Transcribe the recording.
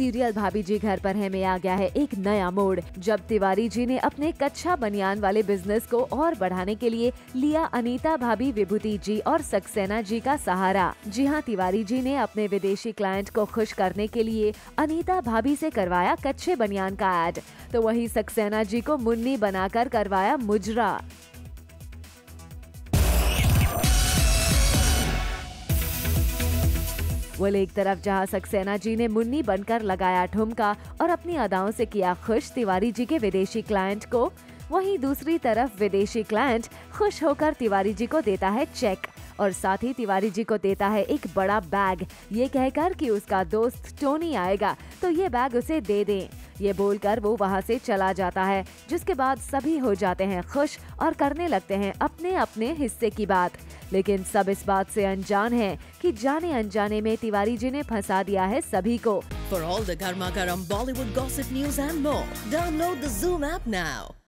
Serial भाभी जी घर पर है, में आ गया है एक नया मोड़। जब तिवारी जी ने अपने कच्चा बनियान वाले बिज़नेस को और बढ़ाने के लिए लिया अनीता भाभी, विभूति जी और सक्सेना जी का सहारा। जी हाँ तिवारी जी ने अपने विदेशी क्लाइंट को खुश करने के लिए अनीता भाभी से करवाया कच्चे बनियान का एड तो वही सक्सेना जी को मुन्नी बनाकर करवाया मुजरा। बोले एक तरफ़ जहाँ सक्सेना जी ने मुन्नी बनकर लगाया ठुमका और अपनी अदाओं से किया खुश तिवारी जी के विदेशी क्लाइंट को, वहीं दूसरी तरफ़ विदेशी क्लाइंट खुश होकर तिवारी जी को देता है चेक और साथ ही तिवारी जी को देता है एक बड़ा बैग ये कहकर कि उसका दोस्त टोनी आएगा तो ये बैग उसे दे दें। ये बोलकर वो वहाँ से चला जाता है जिसके बाद सभी हो जाते हैं खुश और करने लगते हैं अपने अपने हिस्से की बात लेकिन सब इस बात से अनजान है कि जाने अनजाने में तिवारी जी ने फंसा दिया है सभी को For all the Garma Garam Bollywood gossip news and more, download.